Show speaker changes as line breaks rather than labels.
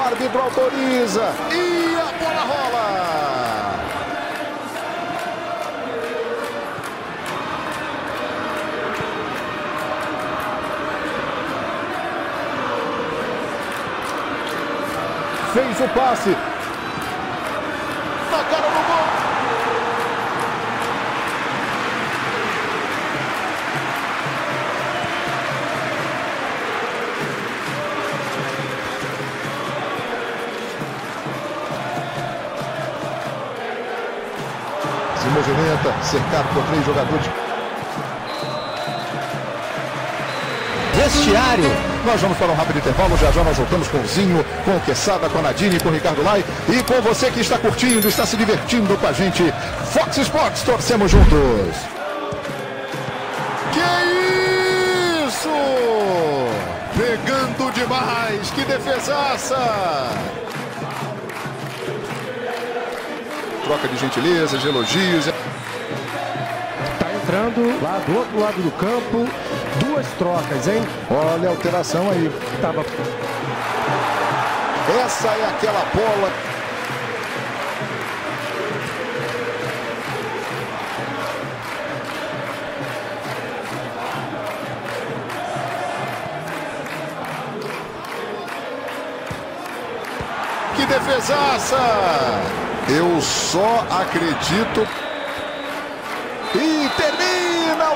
árbitro autoriza e a bola rola. Fez o passe. Na Se movimenta, cercado por três jogadores. Vestiário. Nós vamos para um rápido intervalo. Já já nós voltamos com o Zinho, com o Quesada, com a Nadine, com o Ricardo Lai e com você que está curtindo, está se divertindo com a gente. Fox Sports, torcemos juntos. Que isso! Pegando demais, que defesaça! Troca de gentilezas, de elogios.
Tá entrando lá do outro lado do campo. Duas trocas, hein?
Olha a alteração aí.
Tava
Essa é aquela bola. Que defesaça! Eu só acredito. E termina!